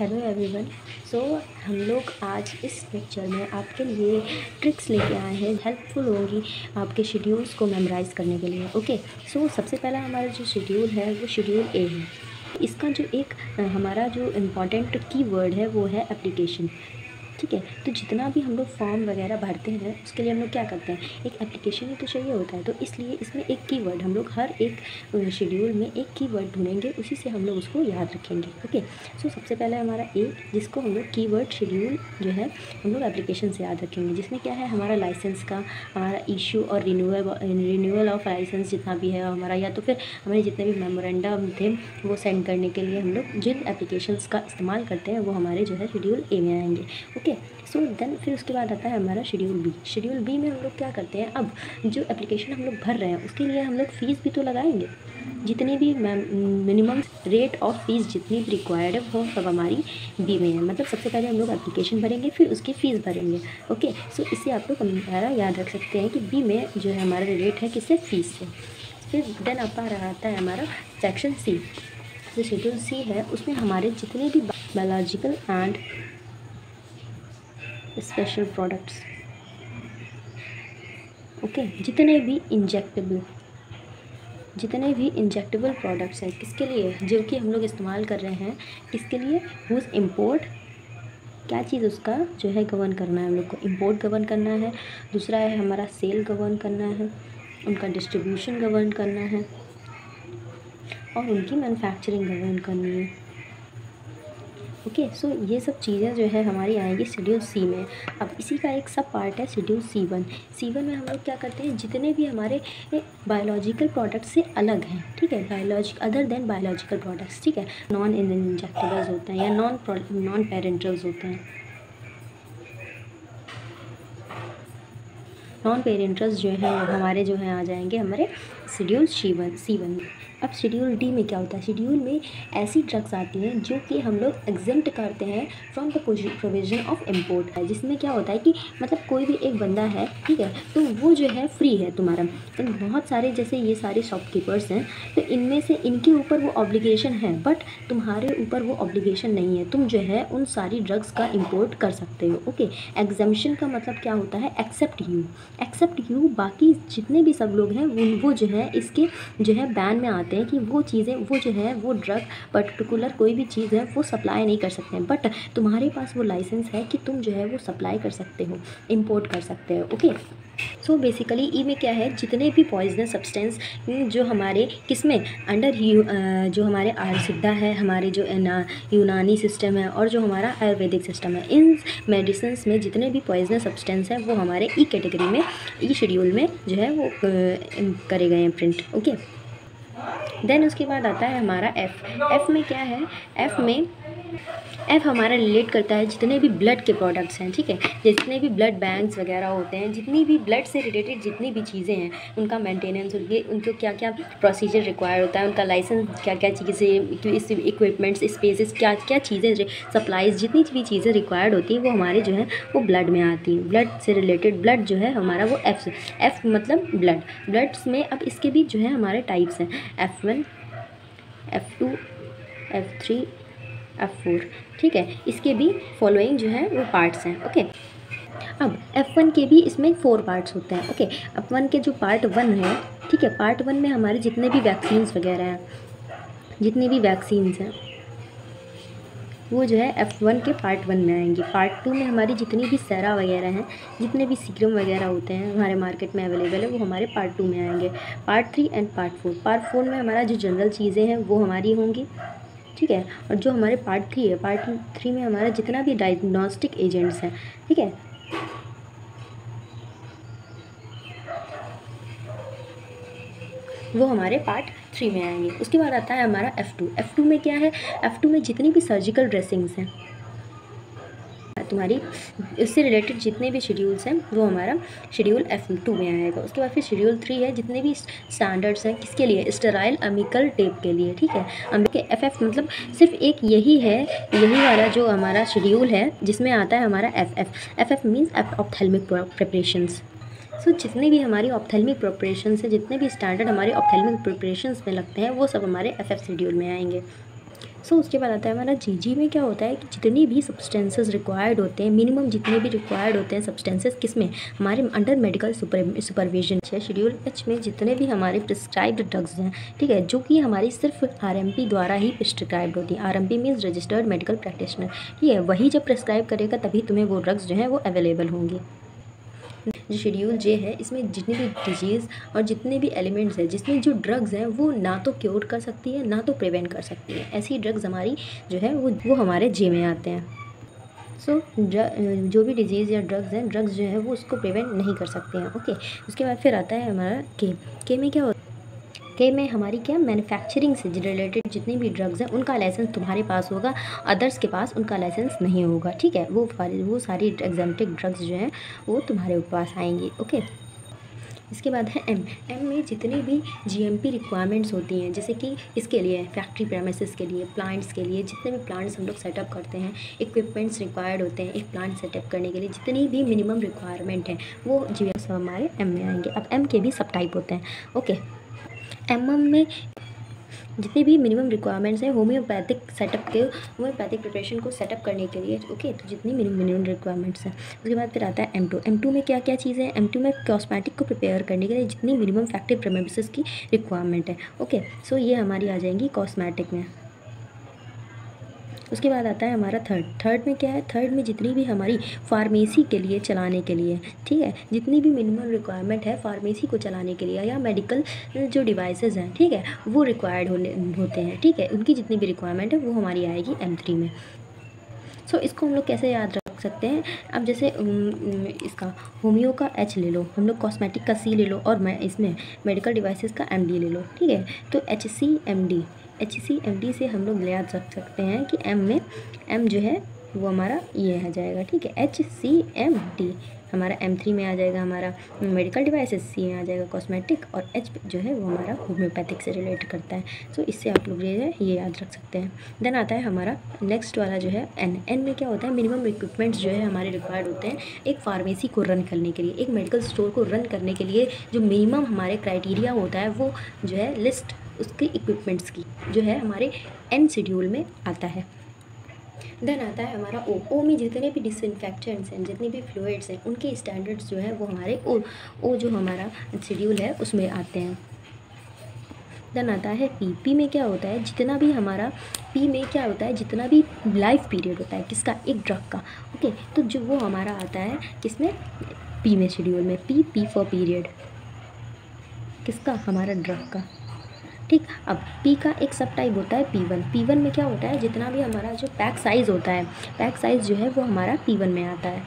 Hello everyone so हम लोग आज इस लेक्चर में आपके लिए ट्रिक्स लेके आए हैं हेल्पफुल होंगी आपके शेड्यूल्स को मेमोराइज़ करने के लिए ओके सो so, सबसे पहला हमारा जो शेड्यूल है वो शेड्यूल ए है। इसका जो एक हमारा जो इंपॉर्टेंट की वर्ड है वो है एप्लीकेशन ठीक है तो जितना भी हम लोग फॉर्म वगैरह भरते हैं, उसके लिए हम लोग क्या करते हैं? एक एप्लीकेशन ही तो चाहिए होता है तो इसलिए इसमें एक कीवर्ड हम लोग हर एक शेड्यूल में एक कीवर्ड ढूंढेंगे, उसी से हम लोग उसको याद रखेंगे ओके सो सबसे पहले हमारा ए जिसको हम लोग कीवर्ड शेड्यूल जो है, हम लोग एप्लीकेशन से याद रखेंगे, जिसमें क्या है, हमारा लाइसेंस का, हमारा इशू और रिन्यूअल ऑफ़ लाइसेंस जितना भी है हमारा, या तो फिर हमारे जितने भी मेमोरेंडम थे, वो सेंड करने के लिए हम लोग जिन एप्लीकेशंस का इस्तेमाल करते हैं, वो हमारे जो है शेड्यूल ए में आएँगे, ओके? सो देन फिर उसके बाद आता है हमारा शेड्यूल बी शेड्यूल बी में हम लोग क्या करते हैं? अब जो एप्लीकेशन हम लोग भर रहे हैं, उसके लिए हम लोग फ़ीस भी तो लगाएँगे। जितनी भी मिनिमम रेट ऑफ़ फ़ीस जितनी भी रिक्वायर्ड है, वो सब हमारी बी में है। मतलब सबसे पहले हम लोग एप्लीकेशन भरेंगे, फिर उसकी फ़ीस भरेंगे। ओके सो इसे आप लोग हमारा याद रख सकते हैं कि बी में जो है हमारा रेट है किससे? फ़ीस से। फिर देन रहा आता है हमारा सेक्शन सी जो शेड्यूल सी है, उसमें हमारे जितने भी biological and special products okay जितने भी इंजेक्टेबल जितने भी इंजेक्टेबल प्रोडक्ट्स हैं, किसके लिए? जो कि हम लोग इस्तेमाल कर रहे हैं, किसके लिए? हुज इम्पोर्ट क्या चीज़ उसका जो है गवर्न करना है? हम लोग को इम्पोर्ट गवर्न करना है। दूसरा है हमारा सेल गवर्न करना है। उनका डिस्ट्रीब्यूशन गवर्न करना है। और उनकी मैन्युफैक्चरिंग गवर्न करनी है। ओके सो ये सब चीज़ें जो है हमारी आएँगी शेड्यूल सी में। अब इसी का एक सब पार्ट है schedule C one C one में हम लोग क्या करते हैं? जितने भी हमारे बायोलॉजिकल प्रोडक्ट से अलग हैं, ठीक है? Biologic other than biological products ठीक है? नॉन इंजेक्टेबल्स होते हैं या नॉन नॉन पेरेंटल्स होते हैं। नॉन पेरेंटल्स जो है हमारे जो है आ जाएँगे हमारे schedule C one C one में। अब शेड्यूल डी में क्या होता है? शेड्यूल में ऐसी ड्रग्स आती हैं जो कि हम लोग एग्जेम्प्ट करते हैं from the provision of import जिसमें क्या होता है कि मतलब कोई भी एक बंदा है, ठीक है तो वो जो है फ्री है तुम्हारा। तो बहुत सारे जैसे ये सारे शॉपकीपर्स हैं तो इनमें से इनके ऊपर वो ऑब्लिगेशन है बट तुम्हारे ऊपर वो ऑब्लिगेशन नहीं है। तुम जो है उन सारी ड्रग्स का इम्पोर्ट कर सकते हो ओके एग्जामेशन का मतलब क्या होता है? एक्सेप्ट यू एक्सेप्ट यू बाकी जितने भी सब लोग हैं वो जो है इसके जो है बैन में आते हैं कि वो चीज़ें, वो जो है, वो ड्रग पर्टिकुलर कोई भी चीज़ है, वो सप्लाई नहीं कर सकते हैं। बट तुम्हारे पास वो लाइसेंस है कि तुम जो है, वो सप्लाई कर सकते हो इम्पोर्ट कर सकते हो ओके सो बेसिकली ई में क्या है? जितने भी पॉइजनस सब्सटेंस जो हमारे किसमें? अंडर जो हमारे आयुर्सिद्धा है, हमारे जो यूनानी सिस्टम है और जो हमारा आयुर्वेदिक सिस्टम है, इन मेडिसिन में जितने भी पॉइजनस सब्सटेंस हैं, वो हमारे ई कैटेगरी में ई शेड्यूल में जो है, वो करे गए हैं प्रिंट ओके देन उसके बाद आता है हमारा एफ़ एफ़ में क्या है? एफ़ में एफ़ हमारा रिलेट करता है जितने भी ब्लड के प्रोडक्ट्स हैं, ठीक है? जितने भी ब्लड बैंक्स वगैरह होते हैं, जितनी भी ब्लड से रिलेटेड जितनी भी चीज़ें हैं, उनका मेंटेनेंस उनके उनको क्या क्या प्रोसीजर रिक्वायर होता है, उनका लाइसेंस क्या क्या चीज़ें इस इक्विपमेंट्स स्पेसिस क्या क्या चीज़ें सप्लाईज जितनी भी चीज़ें रिक्वायर्ड होती हैं, वो हमारे जो है, वो ब्लड में आती हैं। ब्लड से रिलेटेड ब्लड जो है, हमारा वो एफ़ एफ़ मतलब ब्लड ब्लड्स में अब इसके भी जो है, हमारे टाइप्स हैं। F one F two F three F four ठीक है, इसके भी फॉलोइंग जो है वो पार्ट्स हैं ओके अब एफ़ वन के भी इसमें फोर पार्ट्स होते हैं ओके एफ़ वन के जो पार्ट वन है, ठीक है पार्ट वन में हमारे जितने भी वैक्सीन्स वगैरह हैं, जितनी भी वैक्सीन्स हैं, वो जो है एफ़ वन के पार्ट वन में आएँगे। पार्ट टू में हमारी जितनी भी सैरा वगैरह हैं, जितने भी सीरम वगैरह होते हैं, हमारे मार्केट में अवेलेबल है, वो हमारे पार्ट टू में आएँगे। Part three and part four part four में हमारा जो जनरल चीज़ें हैं, वो हमारी होंगी। ठीक है? और जो हमारे पार्ट थ्री है पार्ट थ्री में हमारा जितना भी डायग्नोस्टिक एजेंट्स हैं, ठीक है? वो हमारे पार्ट थ्री में आएँगे। उसके बाद आता है हमारा एफ़ टू एफ़ टू में क्या है? एफ़ टू में जितनी भी सर्जिकल ड्रेसिंग्स हैं तुम्हारी इससे रिलेटेड जितने भी शेड्यूल्स हैं वो हमारा शेड्यूल एफ़ टू में आएगा। उसके बाद फिर शेड्यूल थ्री है जितने भी स्टैंडर्ड्स हैं किसके लिए? स्टेराइल अमिकल टेप के लिए ठीक है? अमिकल एफ़ एफ़ मतलब सिर्फ़ एक यही है यही वाला जो हमारा शेड्यूल है जिसमें आता है हमारा F F F F means ophthalmic preparations so so, जितने भी हमारी ऑप्थेलमिक प्रिपरेशन है जितने भी स्टैंडर्ड हमारे ऑप्थेलमिक प्रिपरेशन में लगते हैं वो सब हमारे एफ़ एफ़ शेड्यूल में आएँगे। सो so, उसके बाद आता है हमारा जी जी में क्या होता है कि जितनी भी सब्सटेंसेस रिक्वायर्ड होते हैं मिनिमम जितने भी रिक्वायर्ड होते हैं सब्सटेंसेस किसमें? हमारे अंडर मेडिकल सुपरविजन है शेड्यूल एच में जितने भी हमारे प्रिस्क्राइब्ड ड्रग्स हैं ठीक है जो कि हमारी सिर्फ़ आर द्वारा ही प्रिस्क्राइब्ड होती है। R M means registered medical practitioner ठीक है वही जब प्रिस्क्राइब करेगा तभी तुम्हें वो ड्रग्स जो है वो अवेलेबल होंगी। जो शेड्यूल जे है इसमें जितनी भी डिज़ीज़ और जितने भी एलिमेंट्स हैं जिसमें जो ड्रग्स हैं वो ना तो क्योर कर सकती है ना तो प्रिवेंट कर सकती है। ऐसी ड्रग्स हमारी जो है वो वो हमारे जे में आते हैं। सो so, जो भी डिज़ीज़ या ड्रग्स हैं ड्रग्स जो है वो उसको प्रिवेंट नहीं कर सकते हैं। ओके उसके बाद फिर आता है हमारा के के में क्या होता है के में हमारी क्या मैन्युफैक्चरिंग से रिलेटेड जितने भी ड्रग्स हैं, उनका लाइसेंस तुम्हारे पास होगा अदर्स के पास उनका लाइसेंस नहीं होगा, ठीक है? वो वो सारी एग्जामेटिक ड्रग्स जो हैं, वो तुम्हारे पास आएँगी ओके इसके बाद है एम एम में जितनी भी जीएमपी रिक्वायरमेंट्स होती हैं, जैसे कि इसके लिए फैक्ट्री प्रेमिसेस के लिए प्लांट्स के लिए, जितने भी प्लांट्स हम लोग सेटअप करते हैं इक्विपमेंट्स रिक्वायर्ड होते हैं, एक प्लांट सेटअप करने के लिए जितनी भी मिनिमम रिक्वायरमेंट हैं, वो जी हमारे एम में आएँगे। अब एम के भी सब टाइप होते हैं ओके एम में जितने भी मिनिमम रिक्वायरमेंट्स हैं होम्योपैथिक सेटअप के होम्योपैथिक प्रिपरेशन को सेटअप करने के लिए ओके तो जितनी मिनिमम रिक्वायरमेंट्स हैं। उसके बाद फिर आता है एम टू एम टू में क्या क्या चीज़ें हैं? एम टू में कॉस्मेटिक को प्रिपेयर करने के लिए जितनी मिनिमम फैक्टिव प्रमेबिस की रिक्वायरमेंट है ओके सो ये हमारी आ जाएँगी कॉस्मेटिक में। उसके बाद आता है हमारा थर्ड थर्ड में क्या है? थर्ड में जितनी भी हमारी फार्मेसी के लिए चलाने के लिए ठीक है? जितनी भी मिनिमम रिक्वायरमेंट है फार्मेसी को चलाने के लिए या मेडिकल जो डिवाइसेस हैं ठीक है? वो रिक्वायर्ड होने होते हैं ठीक है? उनकी जितनी भी रिक्वायरमेंट है वो हमारी आएगी एम थ्री में। सो so, इसको हम लोग कैसे याद रख सकते हैं? अब जैसे इसका होम्यो का एच ले लो। हम लोग कॉस्मेटिक का सी ले लो और मैं इसमें मेडिकल डिवाइसेस का एम डी ले लो ठीक है? तो H C M D H C M D से हम लोग याद रख सकते हैं कि एम में एम जो है वो हमारा ये आ जाएगा ठीक है? एच सी एम डी हमारा एम थ्री में आ जाएगा हमारा मेडिकल डिवाइसेस सी में आ जाएगा कॉस्मेटिक और एच जो है वो हमारा होम्योपैथिक से रिलेट करता है। सो so, इससे आप लोग ये है ये याद रख सकते हैं। देन आता है हमारा नेक्स्ट वाला जो है एन एन में क्या होता है? मिनिमम इक्विपमेंट्स जो है हमारे रिक्वायर्ड होते हैं एक फार्मेसी को रन करने के लिए एक मेडिकल स्टोर को रन करने के लिए जो मिनिमम हमारे क्राइटेरिया होता है वो जो है लिस्ट उसके इक्विपमेंट्स की, जो है हमारे एन शेड्यूल में आता है। देन आता है हमारा ओ ओ में जितने भी डिसइनफेक्टेंट्स हैं, जितने भी फ्लूड्स हैं, उनके स्टैंडर्ड्स जो है, वो हमारे ओ ओ जो हमारा शेड्यूल है, उसमें आते हैं। देन आता है पी पी में क्या होता है? जितना भी हमारा पी में क्या होता है? जितना भी लाइफ पीरियड होता है, किसका? एक ड्रग का। ओके तो जो वो हमारा आता है, किसमें? पी में शेड्यूल में। पी पी फॉर पीरियड किसका? हमारा ड्रग का। ठीक? अब पी का एक सब टाइप होता है पी वन पी वन में क्या होता है? जितना भी हमारा जो पैक साइज़ होता है पैक साइज़ जो है वो हमारा पी वन में आता है।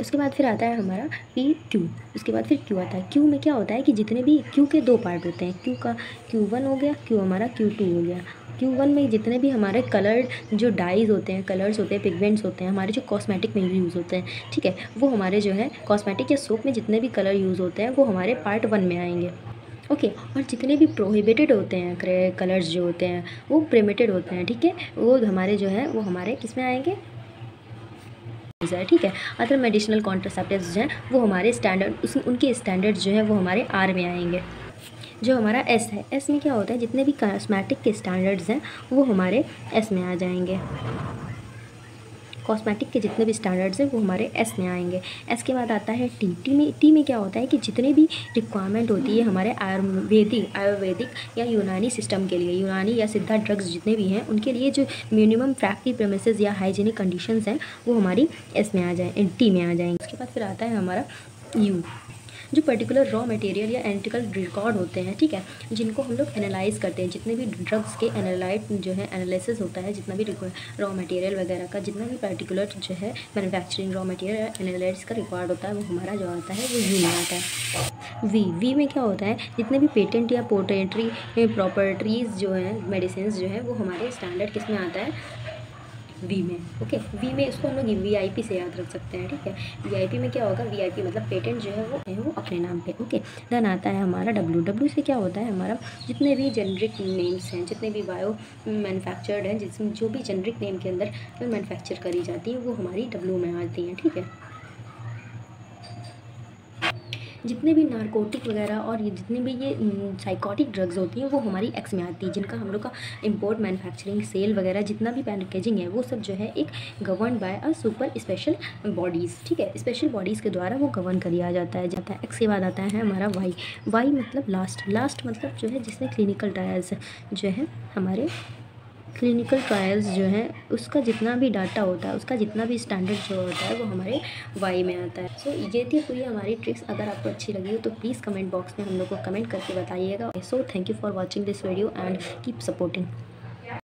उसके बाद फिर आता है हमारा पी क्यू उसके बाद फिर क्यू आता है। क्यू में क्या होता है कि जितने भी क्यू के दो पार्ट होते हैं क्यू का क्यू वन हो गया क्यू हमारा क्यू टू हो गया। क्यू वन में जितने भी हमारे कलर्ड जो डाइज होते हैं कलर्स होते हैं पिगमेंट्स होते हैं, हमारे जो कॉस्मेटिक में यूज़ होते हैं, ठीक है? वो हमारे जो है कॉस्मेटिक या सोप में जितने भी कलर यूज़ होते हैं, वो हमारे पार्ट वन में आएँगे। ओके, और जितने भी प्रोहिबिटेड होते हैं क्रे कलर्स जो होते हैं, वो प्रिमिटेड होते हैं, ठीक है? वो हमारे जो है, वो हमारे किसमें आएँगे? है ठीक है? अदर मेडिसिनल कॉन्ट्रासेप्टिव्स हैं, वो हमारे स्टैंडर्ड उस, उनके स्टैंडर्ड्स जो है, वो हमारे आर में आएँगे। जो हमारा एस है एस में क्या होता है? जितने भी कॉस्मेटिक के स्टैंडर्ड्स हैं, वो हमारे एस में आ जाएँगे। कॉस्मेटिक के जितने भी स्टैंडर्ड्स हैं, वो हमारे एस में आएँगे। एस के बाद आता है टी टी में टी में क्या होता है कि जितने भी रिक्वायरमेंट होती है हमारे आयुर्वेदिक आयुर्वेदिक या यूनानी सिस्टम के लिए, यूनानी या सिद्धा ड्रग्स जितने भी हैं, उनके लिए जो मिनिमम फैक्ट्री प्रेमिस या हाइजीनिक कंडीशन हैं, वो हमारी एस में आ जाए टी में आ जाएँगे। उसके बाद फिर आता है हमारा यू जो पर्टिकुलर रॉ मटेरियल या एनालिटिकल रिकॉर्ड होते हैं, ठीक है? जिनको हम लोग एनालाइज करते हैं, जितने भी ड्रग्स के एनालाइट जो है एनालिसिस होता है, जितना भी रॉ मटेरियल वगैरह का, जितना भी पर्टिकुलर जो है मैनुफैक्चरिंग रॉ मटेरियल एनालाइज का रिकॉर्ड होता है, वो हमारा जो आता है, वो वी में आता है। वी वी में क्या होता है? जितने भी पेटेंट या पोटेंट्री प्रॉपर्टीज़ जो है मेडिसिन जो है, वो हमारे स्टैंडर्ड किसमें आता है? वी में ओके वी में इसको हम लोग वी आई पी से याद रख सकते हैं, ठीक है? वी आई पी में क्या होगा? वी आई पी मतलब पेटेंट जो है वो है वो अपने नाम पे ओके देन आता है हमारा डब्ल्यू डब्ल्यू से क्या होता है? हमारा जितने भी जेनरिक नेम्स हैं, जितने भी बायो मैनुफैक्चर्ड हैं, जिसमें जो भी जेनरिक नेम के अंदर मैनुफैक्चर करी जाती है, वो हमारी डब्ल्यू में आती हैं, ठीक है? जितने भी नारकोटिक वगैरह और ये जितने भी ये साइकोटिक ड्रग्स होती हैं, वो हमारी एक्स में आती है, जिनका हम लोग का इम्पोर्ट मैनुफैक्चरिंग सेल वगैरह जितना भी पैकेजिंग है, वो सब जो है एक govern by a super special bodies ठीक है? स्पेशल बॉडीज़ के द्वारा वो गवर्न किया जाता है जाता है एक्स के बाद आता है हमारा वाई वाई मतलब लास्ट लास्ट मतलब जो है जिसमें क्लिनिकल ट्रायल्स जो है हमारे क्लिनिकल ट्रायल्स जो हैं उसका जितना भी डाटा होता है उसका जितना भी स्टैंडर्ड जो होता है वो हमारे वाई में आता है। सो so, ये थी पूरी हमारी ट्रिक्स अगर आपको अच्छी लगी हो तो प्लीज़ कमेंट बॉक्स में हम लोग को कमेंट करके बताइएगा। So thank you for watching this video and keep supporting